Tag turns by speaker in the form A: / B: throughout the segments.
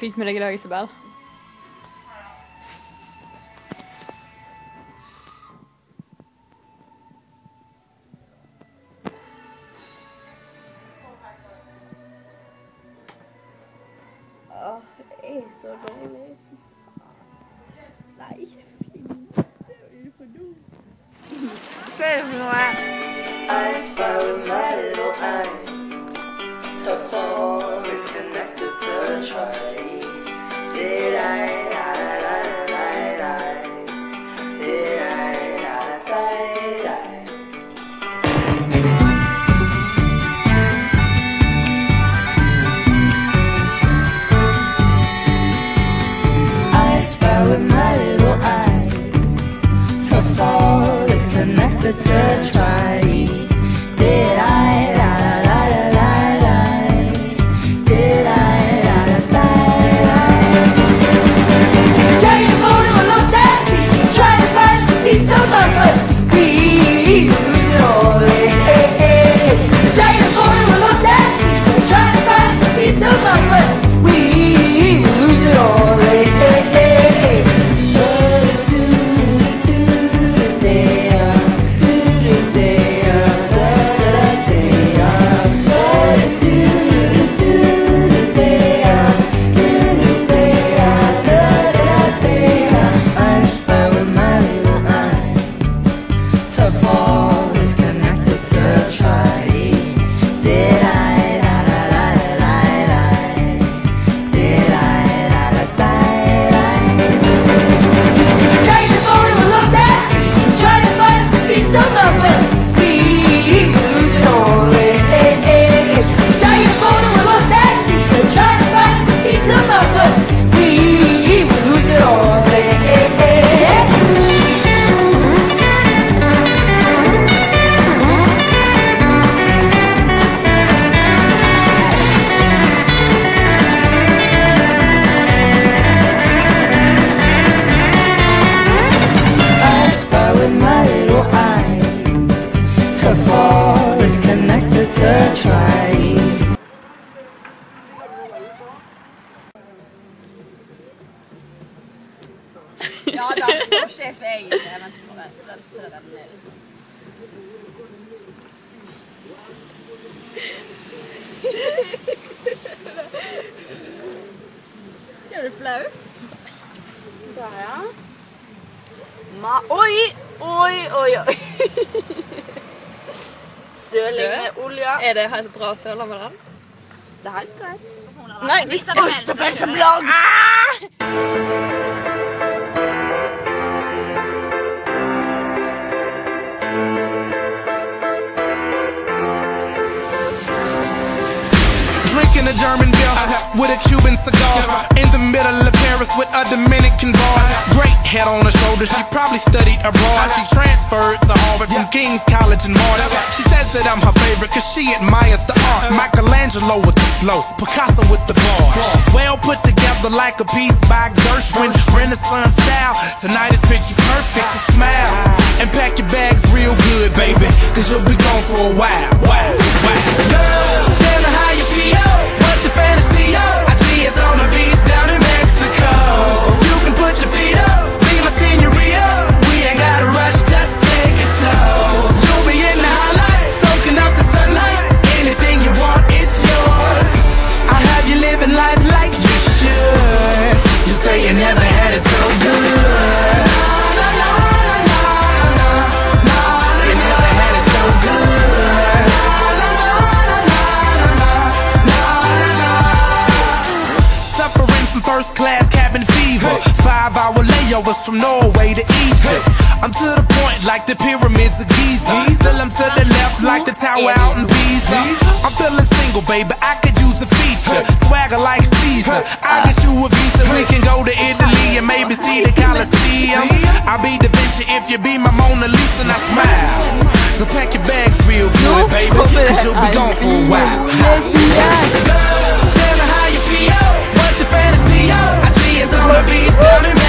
A: Fint med deg i dag, Isabel?
B: Åh, det er så dårlig. Nei, ikke fint. Det er jo for dumt. Hva er det for noe?
C: I spy with my little eye. Tough is connected to try. Did I,
A: Ja da, så er jeg ikke. Vent på det. Vent til det renner ned.
B: Er du flau? Der, ja. Ma oi! Oi, oi, oi. Søling med olje.
A: Er det helt bra søla med den?
B: Det er helt greit.
A: Nei,
B: Hvis og
D: Drinking with a Cuban cigar. In the middle of Paris with a Dominican bar. Great head on her shoulder, she probably studied abroad. She transferred to Harvard from King's College in March. She says that I'm her favorite cause she admires the art. Michelangelo with the flow, Picasso with the bars. She's well put together like a piece by Gershwin. Renaissance style. Tonight is picture perfect, so smile. And pack your bags real good, baby. Cause you'll be gone for a while. Wow, wow. Girl, from Norway to Egypt. I'm to the point like the pyramids of Giza. Still I'm to the left like the tower out in Pisa. I'm feeling single, baby. I could use a feature. Swagger like Caesar. I get you a visa. We can go to Italy and maybe see the Colosseum. I'll be Da Vinci if you be my Mona Lisa and I smile. So pack your bags real good, baby. Cause you'll be gone for a while. Tell me how you feel. What's your fantasy? I see it's on the beach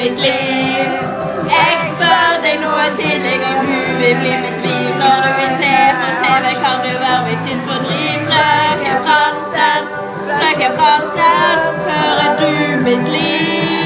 A: mitt liv. Jeg spør deg noe tidlig om du vil bli mitt liv. Når du vil se på TV, kan du være mitt tidsfordriv. Frøken Fransen, frøken Fransen, hører du mitt liv.